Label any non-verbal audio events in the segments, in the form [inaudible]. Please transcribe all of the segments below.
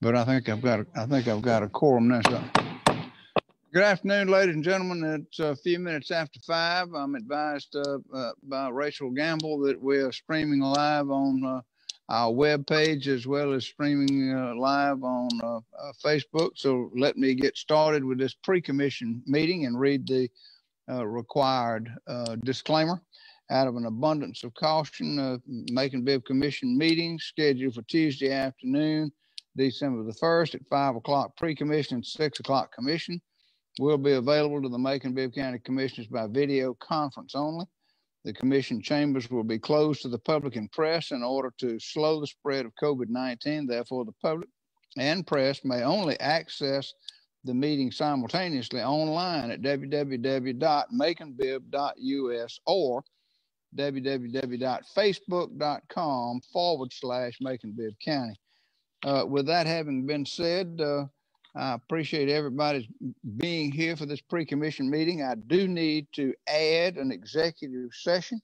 but I think I've got, a, I think I've got a quorum now. So. Good afternoon, ladies and gentlemen. It's a few minutes after five. I'm advised uh, uh, by Rachel Gamble that we are streaming live on uh, our web page as well as streaming uh, live on uh, uh, Facebook. So let me get started with this pre-commission meeting and read the required disclaimer. Out of an abundance of caution, Macon Bibb Commission meeting scheduled for Tuesday afternoon, December the 1st at 5 o'clock pre-commission and 6 o'clock commission will be available to the Macon Bibb County Commissioners by video conference only. The commission chambers will be closed to the public and press in order to slow the spread of COVID 19. Therefore, the public and press may only access the meeting simultaneously online at www.maconbibb.us or www.facebook.com forward slash Macon County. Uh, with that having been said, uh, I appreciate everybody's being here for this pre-commission meeting. I do need to add an executive session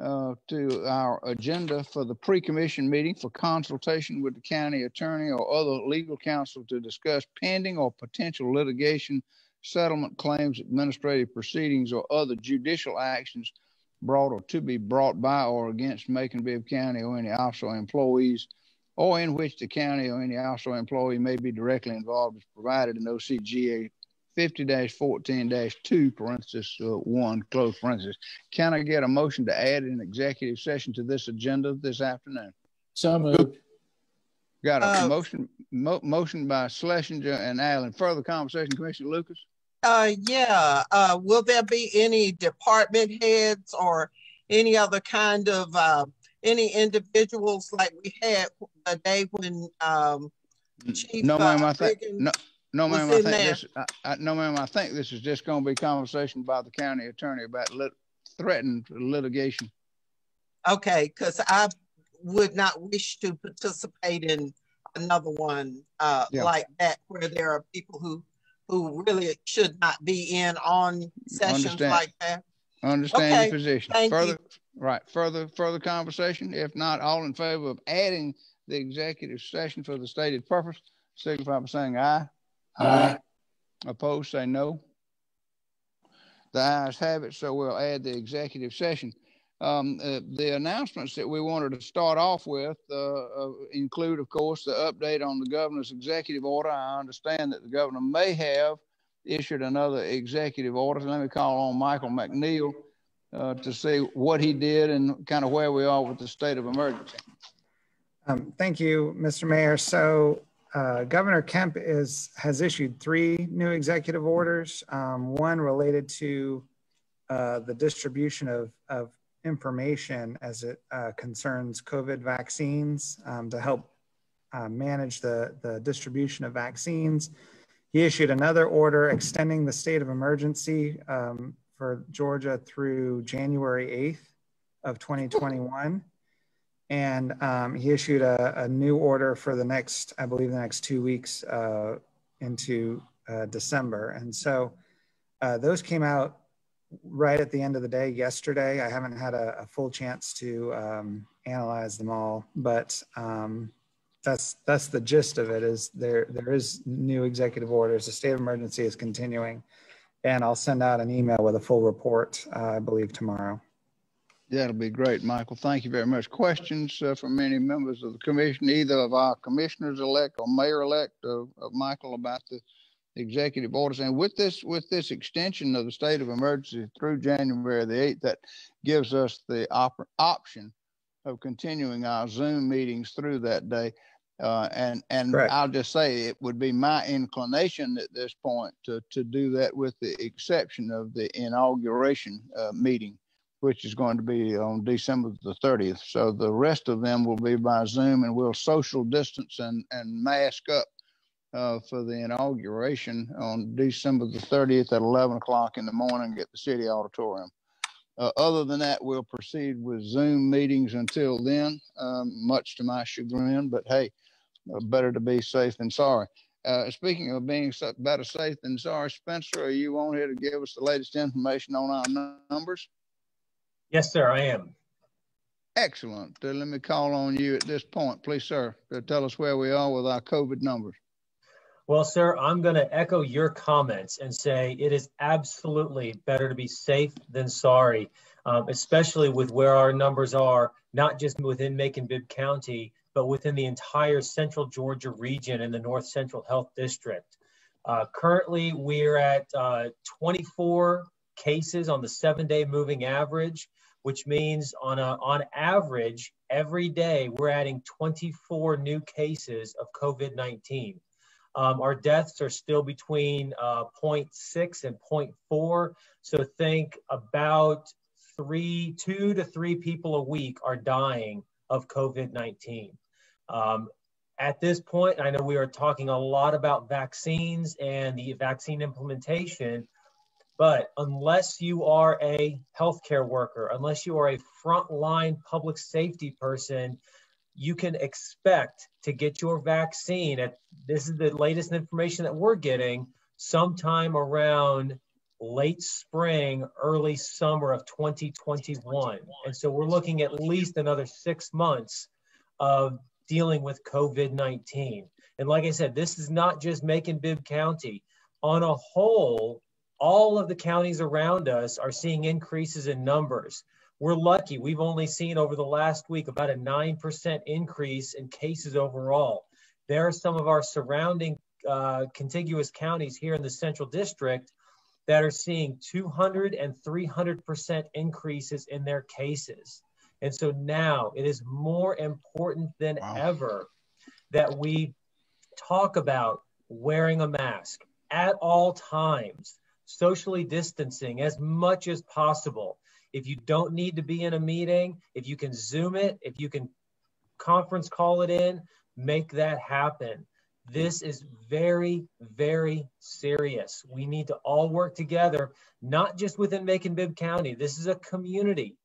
uh, to our agenda for the pre-commission meeting for consultation with the county attorney or other legal counsel to discuss pending or potential litigation, settlement claims, administrative proceedings, or other judicial actions brought or to be brought by or against Macon Bibb County or any officer employees or in which the county or any also employee may be directly involved as provided in OCGA 50-14-2 parenthesis uh, 1 close parenthesis. Can I get a motion to add an executive session to this agenda this afternoon? So moved. Got a uh, motion mo- motion by Schlesinger and Allen. Further conversation, Commissioner Lucas? Uh, yeah. Uh, will there be any department heads or any other kind of uh, any individuals like we had the day when um, Chief no, ma'am, uh, I think no, no, ma'am. I think there. this. I, I, no, ma'am. I think this is just going to be conversation by the county attorney about lit, threatened litigation. Okay, because I would not wish to participate in another one uh, yeah. like that, where there are people who who really should not be in on sessions Understand. like that. Understand okay. your position. Thank Further, you. Right. Further further conversation. If not, all in favor of adding the executive session for the stated purpose, signify by saying aye. Aye. Opposed, say no. The ayes have it, so we'll add the executive session. Um, uh, the announcements that we wanted to start off with uh, uh, include, of course, the update on the governor's executive order. I understand that the governor may have issued another executive order. So let me call on Michael McNeil uh, to see what he did and kind of where we are with the state of emergency. Um, thank you, Mr. Mayor. So uh, Governor Kemp is has issued three new executive orders. Um, one related to uh, the distribution of, of information as it uh, concerns COVID vaccines um, to help uh, manage the, the distribution of vaccines. He issued another order extending the state of emergency um, for Georgia through January 8th of 2021. And um, he issued a, a, new order for the next, I believe, the next two weeks uh, into uh, December. And so uh, those came out right at the end of the day yesterday. I haven't had a, a full chance to um, analyze them all, but um, that's that's the gist of it. Is there there is new executive orders. The state of emergency is continuing and I'll send out an email with a full report, uh, I believe, tomorrow. That'll be great, Michael. Thank you very much. Questions uh, from any members of the commission, either of our commissioners elect or mayor elect of, of, Michael about the executive orders. And with this, with this extension of the state of emergency through January the 8th, that gives us the op- option of continuing our Zoom meetings through that day. Uh, and and I'll just say it would be my inclination at this point to, to do that with the exception of the inauguration uh, meeting, which is going to be on December the 30th. So the rest of them will be by Zoom and we'll social distance and, and mask up uh, for the inauguration on December the 30th at 11 o'clock in the morning at the city auditorium. Uh, other than that, we'll proceed with Zoom meetings until then, um, much to my chagrin. But hey, better to be safe than sorry. Uh, speaking of being better safe than sorry, Spencer, are you on here to give us the latest information on our numbers? Yes, sir, I am. Excellent. Uh, let me call on you at this point, please, sir, to tell us where we are with our COVID numbers. Well, sir, I'm going to echo your comments and say it is absolutely better to be safe than sorry, um, especially with where our numbers are, not just within Macon-Bibb County, but within the entire central Georgia region and the North Central Health District. Uh, currently, we're at uh, 24 cases on the seven-day moving average, which means on, a, on average, every day we're adding 24 new cases of COVID-19. Um, our deaths are still between uh, 0.6 and 0.4. So think about three, two to three people a week are dying of COVID 19. Um, at this point, I know we are talking a lot about vaccines and the vaccine implementation, but unless you are a healthcare worker, unless you are a frontline public safety person, you can expect to get your vaccine at this is the latest information that we're getting sometime around late spring early summer of 2021 and so we're looking at least another six months of dealing with covid-19 and like i said this is not just Macon-Bibb County on a whole all of the counties around us are seeing increases in numbers we're lucky. We've only seen over the last week about a 9% increase in cases overall. There are some of our surrounding uh, contiguous counties here in the Central District that are seeing 200 and 300% increases in their cases. And so now it is more important than wow. ever that we talk about wearing a mask at all times, socially distancing as much as possible. If you don't need to be in a meeting, if you can Zoom it, if you can conference call it in, make that happen. This is very, very serious. We need to all work together, not just within Macon-Bibb County. This is a community.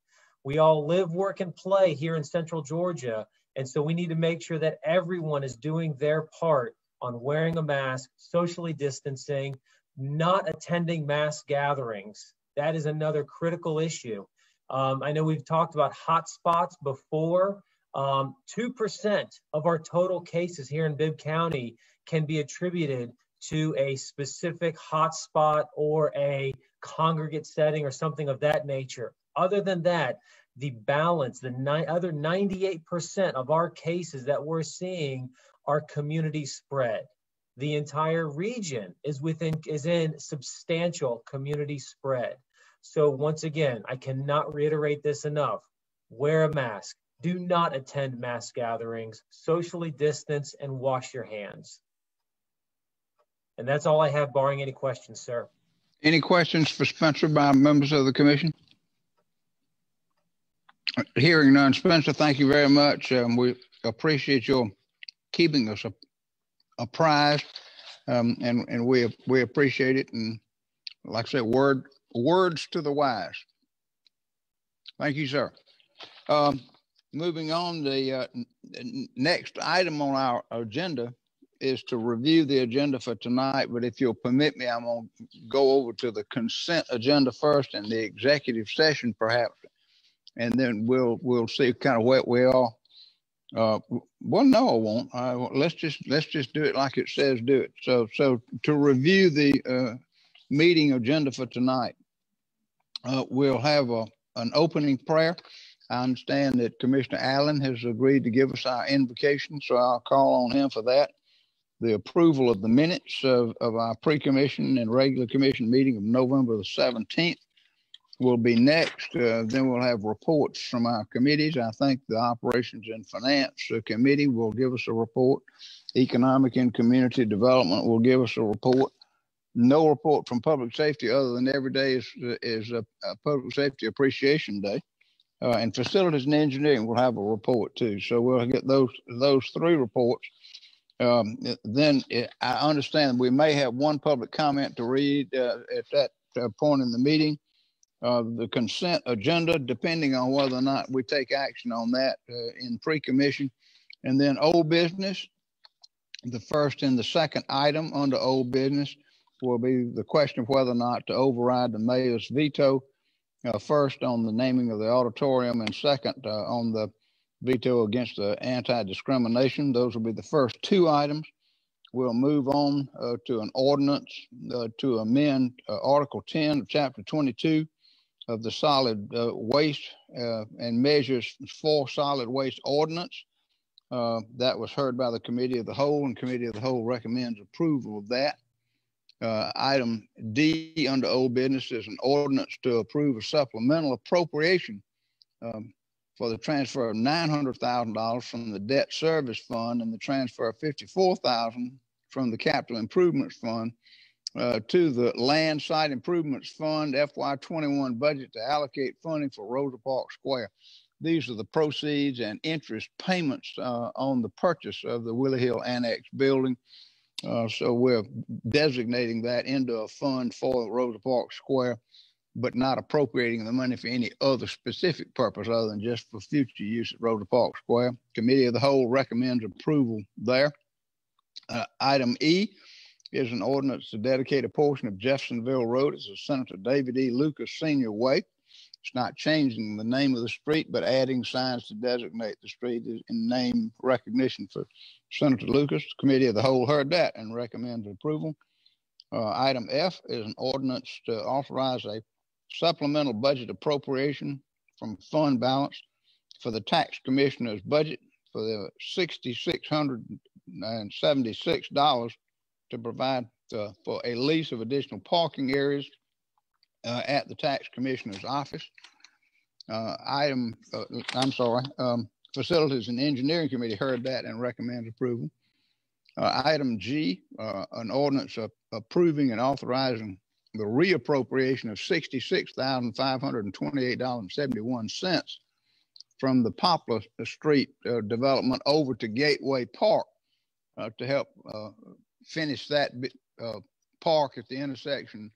We all live, work, and play here in Central Georgia. And so we need to make sure that everyone is doing their part on wearing a mask, socially distancing, not attending mass gatherings, that is another critical issue. Um, I know we've talked about hotspots before. Um, 2% of our total cases here in Bibb County can be attributed to a specific hotspot or a congregate setting or something of that nature. Other than that, the balance, the ni- other 98% of our cases that we're seeing are community spread. The entire region is within is in substantial community spread. So once again, I cannot reiterate this enough. Wear a mask. Do not attend mass gatherings. Socially distance and wash your hands. And that's all I have, barring any questions, sir. Any questions for Spencer by members of the commission? Hearing none, Spencer, thank you very much. Um, we appreciate your keeping us apprised, um, and and we we appreciate it. And like I said, word words to the wise. Thank you, sir. Um, moving on, the uh, next item on our agenda is to review the agenda for tonight. But if you'll permit me, I'm going to go over to the consent agenda first and the executive session, perhaps, and then we'll we'll see kind of what we are. Uh, well, no, I won't. Uh, let's just let's just do it like it says do it. So so to review the uh, meeting agenda for tonight uh, we'll have a, an opening prayer. I understand that Commissioner Allen has agreed to give us our invocation, so I'll call on him for that. The approval of the minutes of, of our pre-commission and regular commission meeting of November the 17th will be next. Uh, then we'll have reports from our committees. I think the Operations and Finance uh, Committee will give us a report. Economic and Community Development will give us a report no report from public safety other than every day is is a, a public safety appreciation day uh, and facilities and engineering will have a report too so we'll get those those three reports um, then it, i understand we may have one public comment to read uh, at that uh, point in the meeting the consent agenda depending on whether or not we take action on that uh, in pre-commission and then old business the first and the second item under old business will be the question of whether or not to override the mayor's veto Uh, first on the naming of the auditorium and second uh, on the veto against the anti-discrimination. Those will be the first two items. We'll move on uh, to an ordinance uh, to amend uh, Article 10 of Chapter 22 of the Solid uh, Waste uh, and Measures for Solid Waste Ordinance. Uh, that was heard by the Committee of the Whole, and Committee of the Whole recommends approval of that. item D under old business is an ordinance to approve a supplemental appropriation um, for the transfer of $900,000 from the debt service fund and the transfer of 54,000 from the capital improvements fund uh, to the land site improvements fund FY21 budget to allocate funding for Rosa Parks Square. These are the proceeds and interest payments uh, on the purchase of the Willie Hill Annex building. Uh, so we're designating that into a fund for Rosa Parks Square but not appropriating the money for any other specific purpose other than just for future use at Rosa Parks Square. Committee of the Whole recommends approval there. Uh, item E is an ordinance to dedicate a portion of Jeffersonville Road as a Senator David E. Lucas Senior Way. It's not changing the name of the street, but adding signs to designate the street in name recognition for Senator Lucas. The Committee of the Whole heard that and recommends approval. Uh, item F is an ordinance to authorize a supplemental budget appropriation from fund balance for the tax commissioner's budget for the $6,676 to provide uh, for a lease of additional parking areas uh, at the tax commissioner's office. Uh, item, uh, I'm sorry, um, Facilities and Engineering Committee heard that and recommends approval. Uh, item G, uh, an ordinance approving and authorizing the reappropriation of $66,528.71 from the Poplar Street development over to Gateway Park to help finish that uh, park at the intersection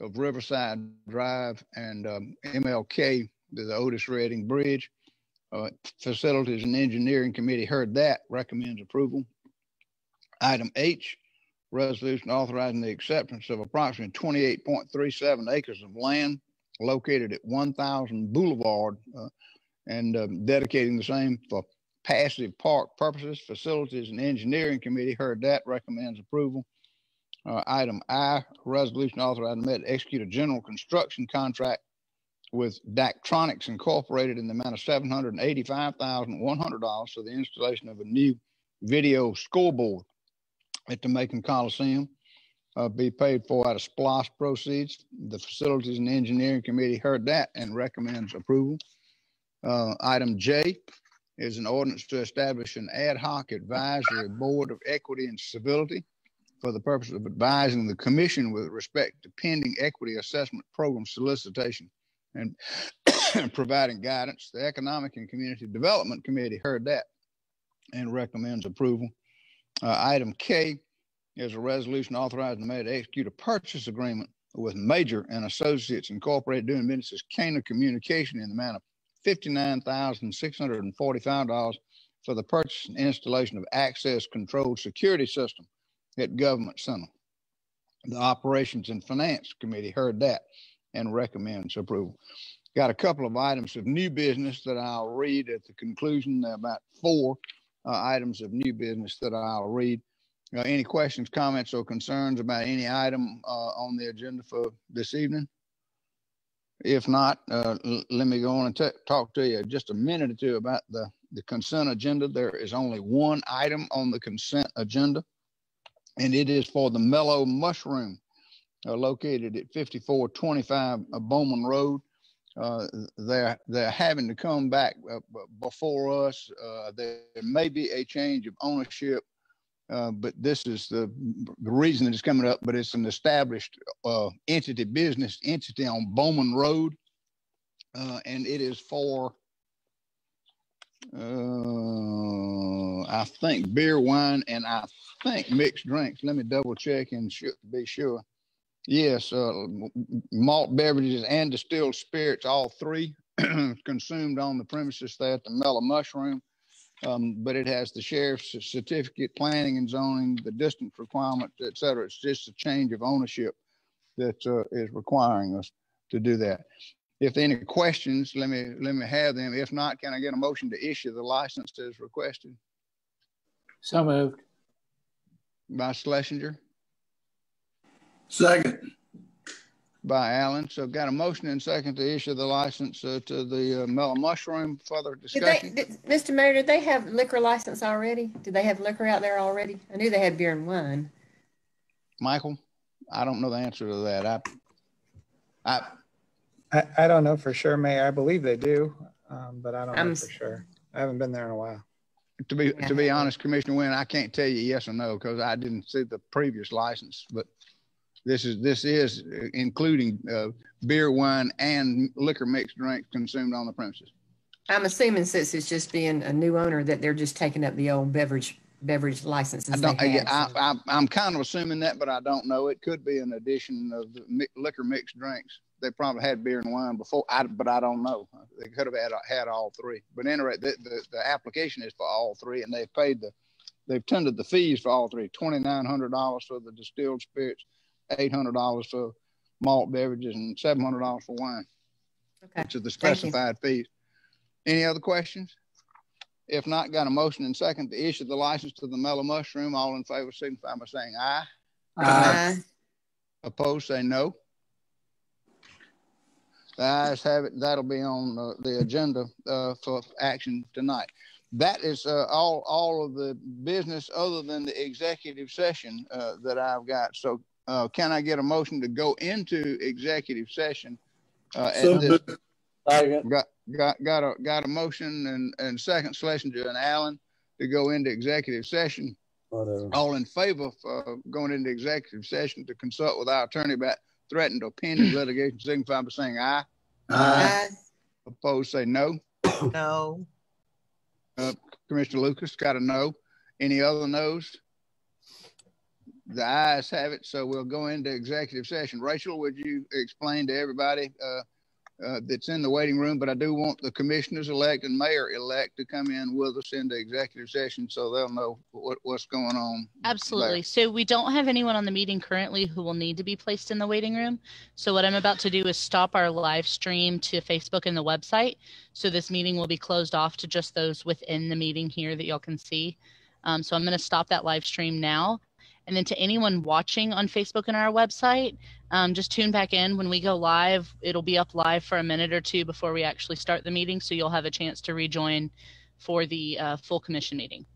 of Riverside Drive and um, MLK, the Otis Redding Bridge. Uh, Facilities and Engineering Committee heard that, recommends approval. Item H, resolution authorizing the acceptance of approximately 28.37 acres of land located at 1000 Boulevard uh, and um, dedicating the same for passive park purposes. Facilities and Engineering Committee heard that, recommends approval. Uh, item I, resolution authorizing the to execute a general construction contract with Daktronics Incorporated in the amount of $785,100 for the installation of a new video scoreboard at the Macon Coliseum uh, be paid for out of SPLOST proceeds. The Facilities and Engineering Committee heard that and recommends approval. Uh, item J is an ordinance to establish an ad hoc advisory board of equity and civility for the purpose of advising the commission with respect to pending equity assessment program solicitation and [coughs] providing guidance. The Economic and Community Development Committee heard that and recommends approval. Uh, item K is a resolution authorizing the mayor to execute a purchase agreement with Major and Associates Incorporated doing business as Cana Communication in the amount of $59,645 for the purchase and installation of access control security system at Government Center. The Operations and Finance Committee heard that and recommends approval. Got a couple of items of new business that I'll read at the conclusion, about four uh, items of new business that I'll read. Uh, any questions, comments, or concerns about any item uh, on the agenda for this evening? If not, uh, l- let me go on and t- talk to you just a minute or two about the, the consent agenda. There is only one item on the consent agenda, and it is for the Mellow Mushroom uh, located at 5425 Bowman Road. Uh, they're they're having to come back uh, before us. Uh, there may be a change of ownership, uh, but this is the, the reason that it's coming up. But it's an established uh, entity, business entity on Bowman Road, and it is for I think beer, wine, and I think mixed drinks. Let me double check and be sure. Yes, uh, malt beverages and distilled spirits, all three [clears throat] consumed on the premises there at the Mellow Mushroom. Um, but it has the sheriff's certificate, planning and zoning, the distance requirement, et cetera. It's just a change of ownership that uh, is requiring us to do that. If any questions, let me, let me have them. If not, can I get a motion to issue the license as requested So moved. by Schlesinger, Second. By Allen? So got a motion and second to issue the license uh, to the uh, Mellow Mushroom. Further Did they, discussion? did, Mr. Mayor, did they have liquor license already? Did they have liquor out there already? I knew they had beer and wine. Michael, I don't know the answer to that. I, I, I, I don't know for sure, Mayor. I believe they do, um, but I don't I'm know for sure. I haven't been there in a while. to be, Yeah. to be honest, Commissioner Wynn, I can't tell you yes or no because I didn't see the previous license, but this is, this is uh, including, uh, beer, wine and liquor mixed drinks consumed on the premises. I'm assuming since it's just being a new owner that they're just taking up the old beverage, beverage licenses I they don't, I, had. I, so- I, I'm kind of assuming that, but I don't know. It could be an addition of liquor mixed drinks. They probably had beer and wine before, I, but I don't know. They could have had, had all three. But anyway, the, the, the application is for all three and they've paid the, they've tendered the fees for all three, twenty-nine hundred dollars for the distilled spirits, eight hundred dollars for malt beverages and seven hundred dollars for wine, Okay. which is the specified fees. Any other questions? If not, got a motion and second to issue the license to the Mellow Mushroom. All in favor signify by saying aye. Aye. Opposed, say no. The ayes have it. That'll be on uh, the agenda uh, for action tonight. That is uh, all, all of the business other than the executive session uh, that I've got. So uh, can I get a motion to go into executive session? uh, at So this Got, got, got a, got a motion and, and second Schlesinger and Allen to go into executive session. Whatever. All in favor of uh, going into executive session to consult with our attorney about threatened or pending [clears throat] litigation, signify by saying aye. Aye. Aye. Opposed, say no. No. Commissioner Lucas got a no. Any other no's? The ayes have it, so we'll go into executive session. Rachel, would you explain to everybody uh, uh, that's in the waiting room? But I do want the commissioners elect and mayor elect to come in with us into executive session so they'll know what, what's going on. Absolutely. So we don't have anyone on the meeting currently who will need to be placed in the waiting room. So what I'm about to do is stop our live stream to Facebook and the website. So this meeting will be closed off to just those within the meeting here that y'all can see. Um, so I'm going to stop that live stream now. And then to anyone watching on Facebook and our website, um, just tune back in when we go live. It'll be up live for a minute or two before we actually start the meeting. So you'll have a chance to rejoin for the uh, full commission meeting.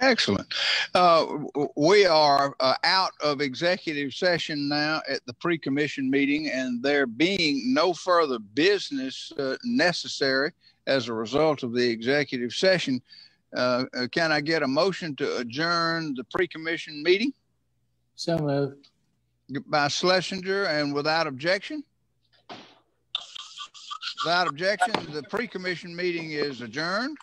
Excellent. Uh, we are uh, out of executive session now at the pre-commission meeting, and there being no further business uh, necessary as a result of the executive session, uh, uh, can I get a motion to adjourn the pre-commission meeting So moved. by Schlesinger and without objection? Without objection, the pre-commission meeting is adjourned.